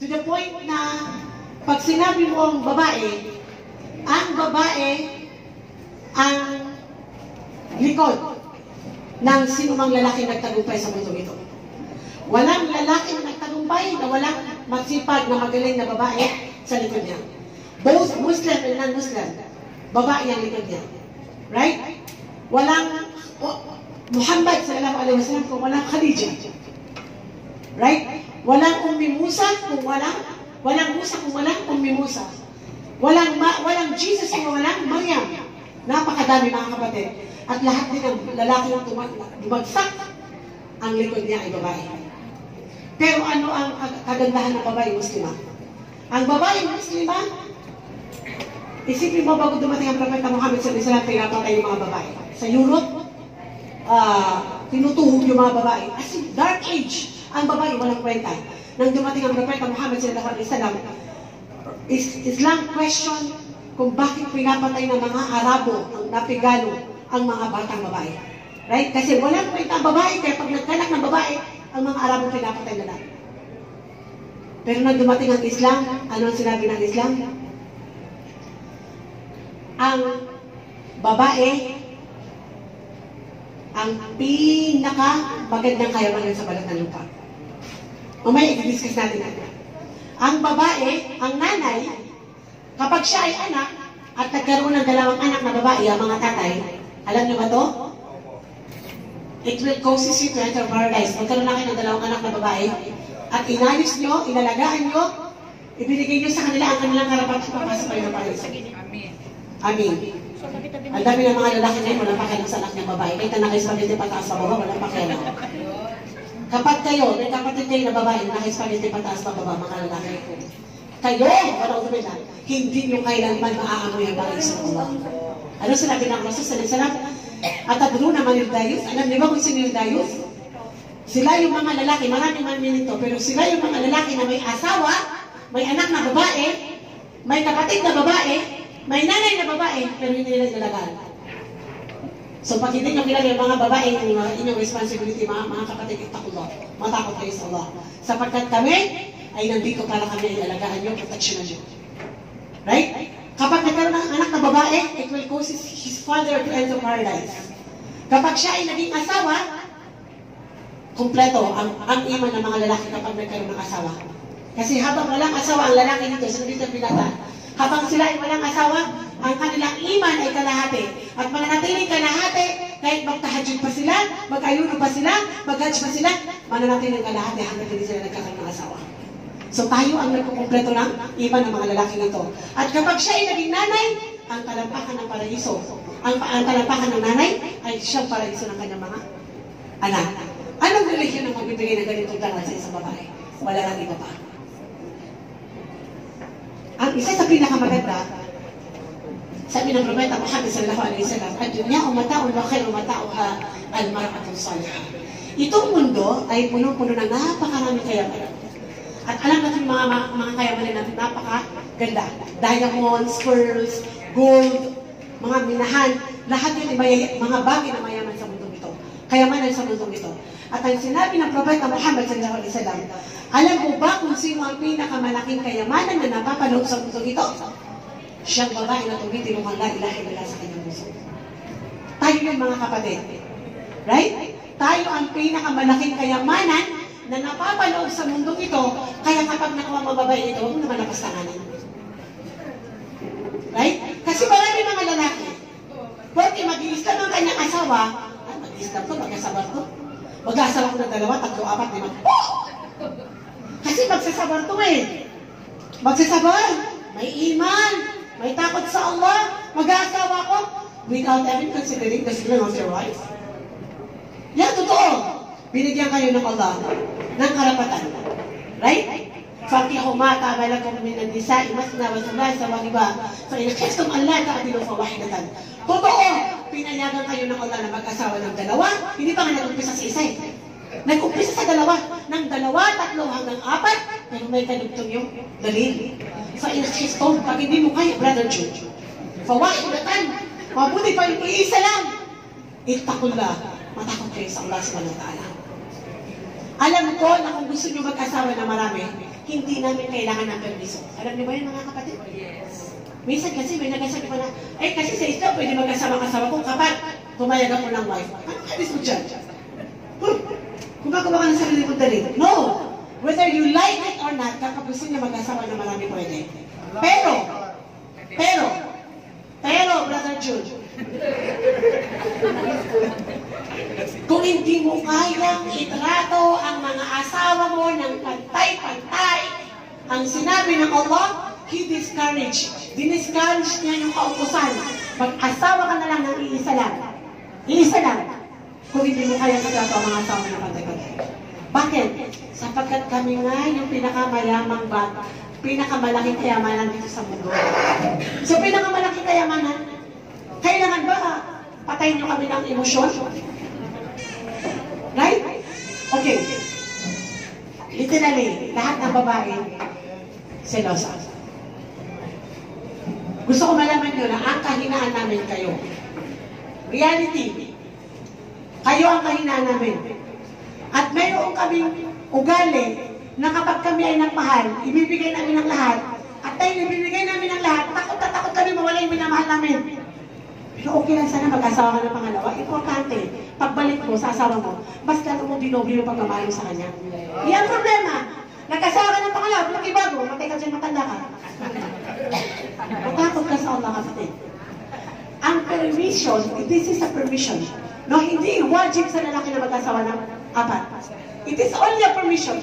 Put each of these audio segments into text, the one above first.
To the point na pag sinabi mo ang babae, ang babae ang likod ng sinumang lalaki nagtagumpay sa mundo ito. Walang lalaki na nagtagumpay na walang magsipag na magaling na babae sa likod niya. Both Muslim and non-Muslim, babae ang likod niya. Right? Walang o- Muhammad sallallahu alaihi wasallam kung walang Khadijah. Right? Walang Ummi Musa kung walang walang Musa kung walang Ummi Musa. Walang ma, walang Jesus kung walang Maryam. Napakadami mga kapatid. At lahat din ng lalaki tumag- dumagsak, ang likod niya ay babae. Pero ano ang kag- kagandahan ng babae muslima? Ang babae muslima, isipin mo bago dumating ang Propeta Muhammad alaihi wasallam, pinapatay yung mga babae. Sa Europe, ah, tinutuhog yung mga babae. As in, dark age, ang babae walang kwenta. Nang dumating ang Propeta Muhammad sallallahu alaihi wasallam, is Islam question kung bakit pinapatay ng mga Arabo, ang Napigano, ang mga batang babae. Right? Kasi walang kwenta ang babae, kaya pag nagkanak ng babae, ang mga Arabo pinapatay na lang. Pero nang dumating ang Islam, ano ang sinabi ng Islam? Ang babae ang pinaka magandang kayamanan sa balat ng lupa. Mamaya i-discuss natin natin. Ang babae, ang nanay, kapag siya ay anak, at nagkaroon ng dalawang anak na babae, ang mga tatay, alam niyo ba to? It will cause you to enter paradise. Magkaroon na kayo ng dalawang anak na babae, at inayos nyo, inalagaan nyo, ibinigay nyo sa kanila ang kanilang karapat sa papasok kayo ng paradise. Amen. Amin. Ang dami ng mga lalaki ngayon, walang pakialam sa anak ng babae. Kahit na nakaispagetti pataas pa baba, walang pakialam. Kapag kayo, may kapatid kayo na babae na nakaispagetti pataas pa baba, mga lalaki, kayo, walang tumila, hindi nyo kailanman maaamoy ang bagay sa Allah. Ano sinabi ng Rasul sa Salam? At adro naman yung dayos. Alam niyo ba kung sino yung dayos? Sila yung mga lalaki, maraming man nito, pero sila yung mga lalaki na may asawa, may anak na babae, may kapatid na babae, may nanay na babae, pero hindi nila nalagaan. So pag hindi nyo yung mga babae, yung mga inyong responsibility, mga, mga kapatid, itakullah. Matakot kayo sa Allah. Sapagkat kami ay nandito para kami ay alagaan nyo, protection nyo. Right? Kapag nagkaroon ng anak na babae, it will cause his, his father to enter paradise. Kapag siya ay naging asawa, kumpleto ang, ang iman ng mga lalaki kapag nagkaroon ng asawa. Kasi habang walang asawa ang lalaki dito, sa dito pinata, habang sila ay walang asawa, ang kanilang iman ay kalahati. At mananatiling kalahati, kahit magtahajud pa sila, mag-ayuno pa sila, mag-hajj pa sila, mananatiling kalahati hanggang hindi sila nagkakaroon ng asawa. So tayo ang nagkukumpleto ng iman ng mga lalaki nito. At kapag siya ay naging nanay, ang talampakan ng paraiso, ang, ang talampakan ng nanay ay siyang paraiso ng kanyang mga anak. Anong religion ang magbibigay ng ganitong dangal sa babae? Wala lang iba pa. Ang isa sa pinakamaganda, sabi ng Propeta Muhammad sallallahu alaihi wasallam, "Ang dunya umata'un wa khairu mata'uha al-mar'atu salihah." Itong mundo ay punong-puno ng napakaraming kayamanan. At alam natin mga, mga, mga kayamanan natin, napakaganda. Diamonds, pearls, gold, mga minahan, lahat yun ay mga bagay na. Kayamanan sa mundo ito. At ang sinabi ng Propeta Muhammad sallallahu alaihi wasallam, alam mo ba kung sino ang pinakamalaking kayamanan na napapanood sa mundo ito? Siyang babae na tumitinong ang la ilaha illallah sa kanyang puso. Tayo yun mga kapatid. Right? Tayo ang pinakamalaking kayamanan na napapaloob sa mundo ito, kaya kapag nakuha mo babae ito, huwag naman napastanganin. Right? Kasi marami mga lalaki. Porque mag-i-islam ang kanyang asawa, ah, mag-i-islam to, mag-asawa to. Mag-asawa ko ng dalawa, tatlo, apat, lima. Oh! Kasi magsasabar to eh. Magsasabar. May iman. May takot sa Allah. Mag-aasawa ko without even considering the feeling of your wife. Yan, totoo. Binigyan kayo ng Allah ng karapatan. Right? فانكحوا ما طاب لكم من النساء مثنى وثلاث ورباع فإن خفتم أن لا تعدلوا فواحدة Totoo, Pinayagan kayo ng Allah na mag-asawa ng dalawa, hindi pa nga nag-umpisa sa isa eh. Nag-umpisa sa dalawa, ng dalawa, tatlo hanggang apat, pero may kanugtong yung dalil. Sa inasistong, pag hindi mo kaya, brother Jude, fawahidatan, mabuti pa yung iisa lang. Ittakullah, matakot kayo sa Allah subhanahu wa. Alam ko na kung gusto nyo mag-asawa na marami, hindi namin kailangan ng permiso. Alam niyo ba yun mga kapatid? Yes. Minsan kasi may nagsasabi pa na, eh kasi sa Islam pwede magkasama-kasama kung kapag pumayag ako ng wife. Ano kalis mo dyan? Huh, Gumagawa ka ng sarili mong dali. No! Whether you like it or not, kakapusin na mag-asawa na marami pwede. Pero, pero, pero, Brother Jude, kung hindi mo kayang itrato ang mga asawa mo ng pantay-pantay, ang sinabi ng Allah, He discouraged. Diniscourage niya yung kautusan. Mag-asawa ka na lang ng iisa lang. Iisa lang. Kung hindi mo itrato ang mga asawa ng pantay-pantay. Bakit? Sapagkat kami nga yung pinakamayamang bag, pinakamalaking kayamanan dito sa mundo. So, pinakamalaking kayamanan, kailangan ba patayin nyo kami ng emosyon? Right? Okay. Literally, lahat ng babae, selosa. Gusto ko malaman nyo na ang kahinaan namin kayo. Reality. Kayo ang kahinaan namin. At mayroon kaming ugali na kapag kami ay nagmahal, ibibigay namin ang lahat. At dahil ibibigay namin ang lahat, takot na takot kami mawala yung minamahal namin. Pero okay lang sana mag-asawa ka ng pangalawa. Importante, pagbalik mo sa asawa mo, mas lalo mo dinoble yung pagmamahal mo sa kanya. Ang problema. Nag-asawa ka ng pangalawa, nakibago, matay ka dyan, matanda ka. Matakot ka sa Allah kapatid. Ang permission, this is a permission. No, hindi wajib sa lalaki na mag-asawa ng apat. It is only a permission.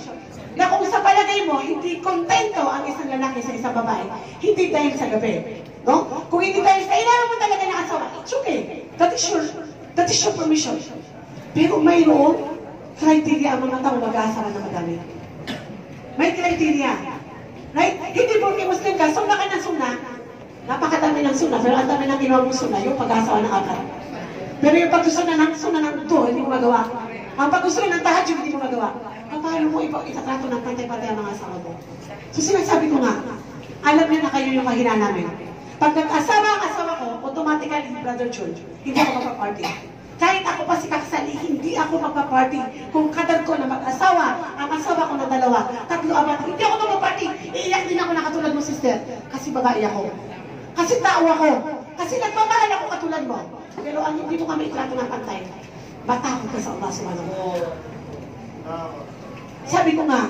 Na kung sa palagay mo, hindi kontento ang isang lalaki sa isang babae, hindi dahil sa gabi. No? Kung hindi dahil sa kailangan mo talaga ng asawa, it's okay. That is your, that is your permission. Pero mayroon criteria ang mga taong mag-aasawa na madami. May criteria. Right? Hindi porque Muslim ka, suna ka ng suna. Napakadami ng suna, pero ang dami ng ginawa mong suna, yung pag-aasawa ng apat. Pero yung pag-gusto na ng suna ng ito, hindi mo magawa. Ang pag-gusto ng tahajud, hindi mo magawa. Paano mo itatrato ng pantay-pantay ang mga asawa mo? So sinasabi ko nga, alam niyo na kayo yung mahina namin. Pag nag-asawa ang asawa ko, automatically, Brother George, hindi ako magpa-party. Kahit ako pa si Kaksali, ako magpa-party. Kung kadar ko na mag-asawa, ang asawa ko na dalawa, tatlo apat, hindi ako magpa-party. Iiyak din ako na katulad mo, sister. Kasi babae ako. Kasi tao ako. Kasi nagmamahal ako katulad mo. Pero ang hindi mo kami itrato ng pantay, matakot ka sa Allah subhanahu. Sabi ko nga,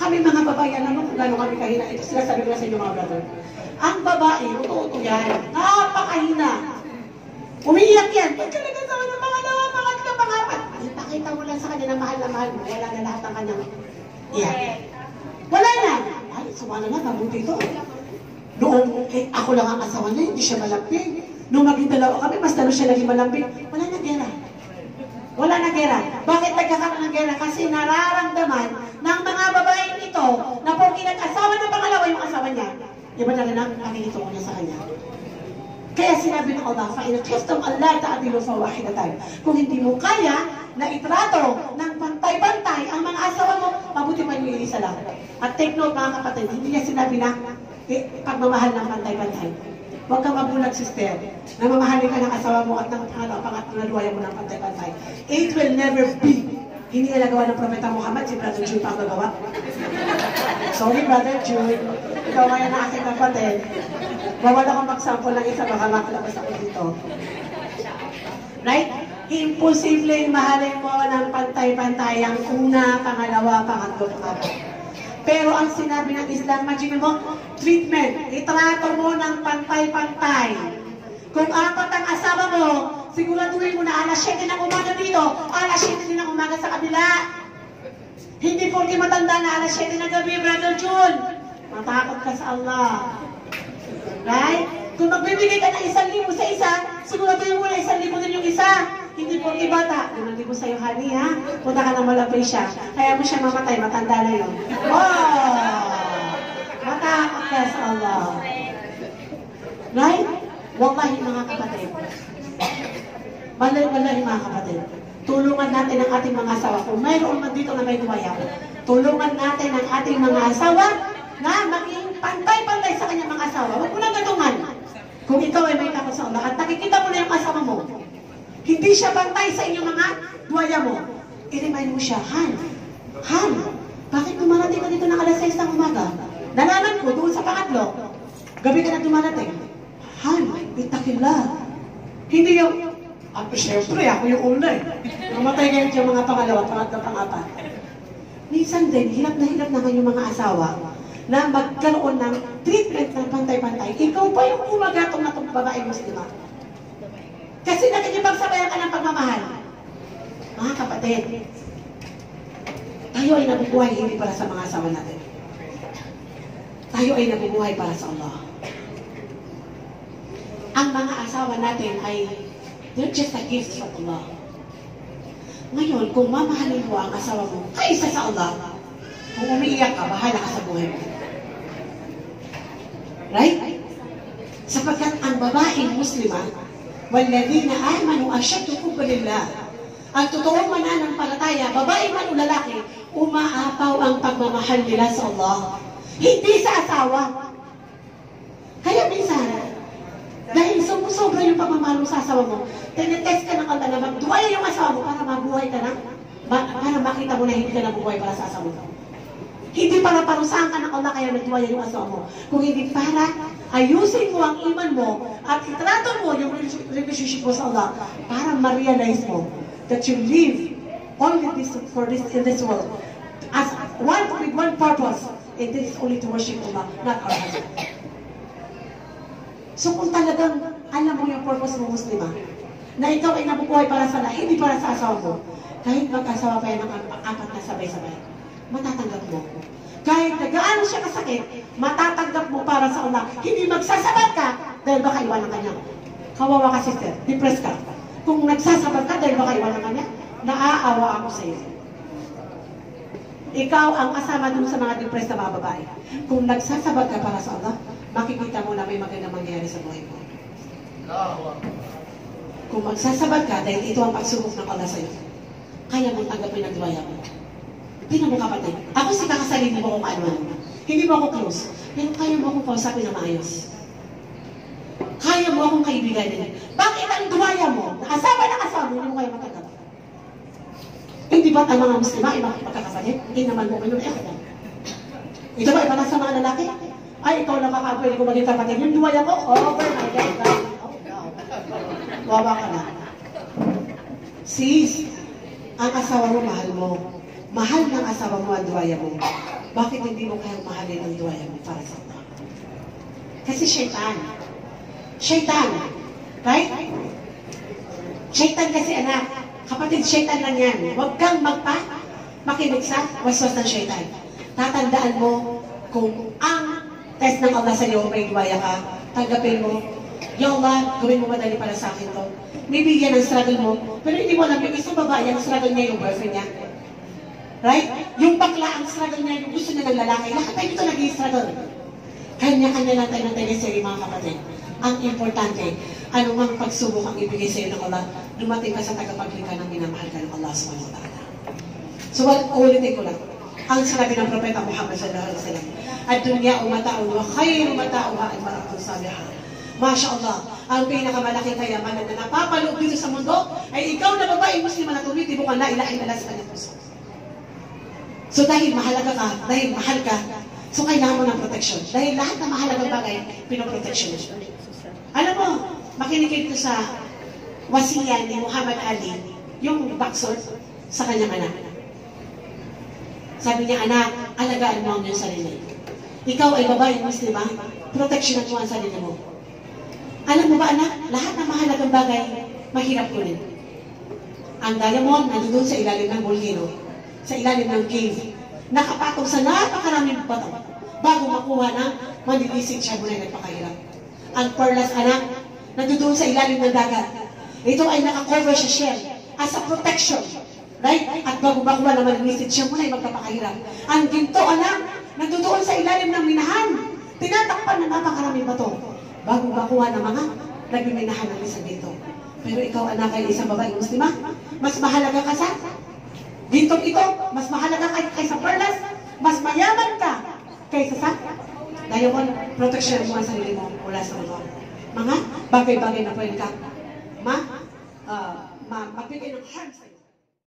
kami mga babae, mo kung gano'n kami kahina. Ito sila sabi ko na sa inyo mga brother. Ang babae, uto-uto yan. Napakahina. Umiiyak yan. Pag ka nagkasawa ng mga. Ipakita mo lang sa kanya na mahal na mahal mo. Wala na lahat ng kanyang iyak. Wala na. Ay, sumala na, mabuti ito. Noong eh, ako lang ang asawa niya, hindi siya malambing. Nung maging dalawa kami, mas lalo siya naging malambing. Wala na gera. Wala na gera. Bakit nagkakaroon ng gera? Kasi nararamdaman ng mga babaeng ito na pag nag-asawa ng pangalawa yung asawa niya, iba na rin ang nakikita niya sa kanya. Kaya sinabi ng Allah, fa ina khiftum Allah ta'dilu fa wahidatan. Kung hindi mo kaya na itrato ng pantay-pantay ang mga asawa mo, mabuti pa yung isa lang. At take note mga kapatid, hindi niya sinabi na eh, pagmamahal ng pantay-pantay. Huwag kang mabulag, sister. Namamahalin ka ng asawa mo at ng pangalaw, pangatlo na luwaya mo ng pantay-pantay. It will never be. Hindi nagawa ng Propeta Muhammad, si Brother Jude pa ang gagawa. Sorry, Brother Jude. Ikaw ngayon na aking kapatid. Bawal ako mag-sample ng isa, baka makalabas ako dito. Right? Imposible mahalin mo ng pantay-pantay ang una, pangalawa, pangatlo, pangatlo. Pero ang sinabi ng Islam, imagine mo, treatment, itrato mo ng pantay-pantay. Kung apat ang asawa mo, siguraduhin mo na alas 7 ng umaga dito, alas 7 din ng umaga sa kabila. Hindi porke matanda na alas 7 ng gabi, Brother June. Matakot ka sa Allah. Right? Kung magbibigay ka ng isang libo sa isa, siguraduhin mo na isang libo din yung isa. Hindi porke bata. Limang libo sa'yo, honey, ha? Punta ka na malapay siya. Kaya mo siya mamatay, matanda na yun. Oh! Matakot ka sa Allah. Right? Wallahi mga kapatid. Malay-malay mga kapatid. Tulungan natin ang ating mga asawa. Kung mayroon man dito na may duwaya, tulungan natin ang ating mga asawa na maging pantay-pantay sa kanyang mga asawa. Huwag mo na gatungan. Kung ikaw ay may takot sa Allah at nakikita mo na yung asawa mo, hindi siya pantay sa inyong mga duwaya mo, i-remind mo siya, Han, Han, Bakit dumarating ka dito ng alas 6 ng umaga? Nalaman ko doon sa pangatlo, gabi ka na dumarating. Han, itakila. Hindi yung, ah, syempre, ako yung una eh. Namatay ngayon yung mga pangalawa, pangatlo, pangapat. Minsan din, hirap na hirap naman yung mga asawa na magkaroon ng treatment ng pantay-pantay. Ikaw pa yung umagatong na babae mo sila. Kasi nakikipagsabayan ka ng pagmamahal. Mga kapatid, tayo ay nabubuhay hindi para sa mga asawa natin. Tayo ay nabubuhay para sa Allah. Ang mga asawa natin ay they're just a gift from Allah. Ngayon, kung mamahalin mo ang asawa mo kaysa sa Allah, kung umiiyak ka, bahala ka sa buhay mo. Right? Sapagkat ang babaeng muslima, walladina amanu asyaddu hubban lillah. Ang totoong mananampalataya, babae man o lalaki, umaapaw ang pagmamahal nila sa Allah. Hindi sa asawa. Kaya minsan, dahil sumusobra yung pagmamahal mo sa asawa mo, tinetest ka ng Allah na magduwaya yung asawa mo para mabuhay ka na, ma- para makita mo na hindi ka nabubuhay para sa asawa mo. Hindi para parusahan ka ng Allah kaya nagduwaya yung asawa mo. Kung hindi para ayusin mo ang iman mo at itrato mo yung relationship mo sa Allah para ma-realize mo that you live only this for this in this world as one with one purpose and this is only to worship Allah, not our husband. So kung talagang alam mo yung purpose mo, Muslima, na ikaw ay nabubuhay para sa Allah, hindi para sa asawa mo, kahit mag-asawa yan ng apat na sabay-sabay, matatanggap mo. Kahit na gaano siya kasakit, matatanggap mo para sa Allah. Hindi magsasabat ka dahil baka iwanan ka niya. Kawawa ka, sister. Depressed ka. Kung nagsasabat ka dahil baka iwanan ka niya, naaawa ako sa iyo. Ikaw ang kasama dun sa mga depressed na mga babae. Kung nagsasabat ka para sa Allah, makikita mo na may magandang mangyayari sa buhay mo. Kung magsasabat ka dahil ito ang pagsubok ng Allah sa iyo, kaya mong tanggapin ang duwaya mo. Tingnan mo kapatid, ako si kakasali, hindi mo ako kaano. Hindi mo ako close. Pero kaya mo akong kausapin na maayos. Kaya mo akong kaibiganin. Bakit ang duwaya mo, nakasama na kasama mo, hindi mo kaya matanggap? Hindi ba ang mga muslima, ibang magkakapatid? Hindi naman mo kayo eh. Ito ba, iba na sa mga lalaki? Ay, ikaw lang makapwede ko maging kapatid. Yung duwaya ko, over my God. Oh, no. Wawa ka na. Sis, ang asawa mo, mahal mo. Mahal ng asawa mo ang duwaya mo. Bakit hindi mo kayang mahalin ang duwaya mo para sa Allah? Kasi shaitan. Shaitan. Right? Shaitan kasi anak. Kapatid, shaitan lang yan. Huwag kang magpa makinig sa waswas ng shaitan. Tatandaan mo kung ang test ng Allah sa iyo may duwaya ka, tanggapin mo, Ya Allah, gawin mo madali para sa akin to. Maybe yan ang struggle mo, pero hindi mo alam yung isang babae, ang struggle niya yung boyfriend niya. Right? Yung bakla, ang struggle niya, yung gusto niya ng lalaki. Lahat tayo dito nag-struggle. Kanya-kanya lang tayo ng teleserye, mga kapatid. Ang importante, anumang pagsubok ang ibigay sa iyo ng Allah, dumating ka sa tagapaglikha ng minamahal ka ng Allah subhanahu wa ta'ala. So, what, ulitin ko lang. Ang sinabi ng Propeta Muhammad sallallahu alaihi wasallam, Ad-dunya umata'un wa khayru mata'uha al-mar'atu salihah. Masya Allah, ang pinakamalaking kayamanan na napapaloob dito sa mundo ay ikaw na babae muslima na tumitibo ka la ilaha illallah sa kanyang puso. So dahil mahalaga ka, dahil mahal ka, so kailangan mo ng protection. Dahil lahat na mahalagang bagay, pinoprotection mo. Alam mo, makinig ito sa wasiya ni Muhammad Ali, yung boxer sa kanyang anak. Sabi niya, anak, alagaan mo ang iyong sarili. Ikaw ay babae muslima, protection mo ang sarili mo. Alam mo ba anak, lahat ng mahalagang bagay, mahirap kunin. Ang diamond, nandun sa ilalim ng volcano, sa ilalim ng cave, nakapatong sa napakaraming bato, bago makuha ng manilisig siya muna nagpakahirap. Ang perlas anak, nandun sa ilalim ng dagat. Ito ay nakakover sa shell as a protection. Right? At bago makuha ng manilisig siya muna ay magpapakahirap. Ang ginto anak, nandoon sa ilalim ng minahan. Tinatakpan ng napakaraming bato bago makuha ng mga nagmiminahan ng isang ginto. Pero ikaw anak ay isang babae muslima, mas mahalaga ka sa gintong ito, mas mahalaga ka kaysa perlas, mas mayaman ka kaysa sa diamond, protection mo ang sarili mo mula sa mga mga bagay-bagay na pwede ka ma, uh, ma, magbigay ng harm sa'yo.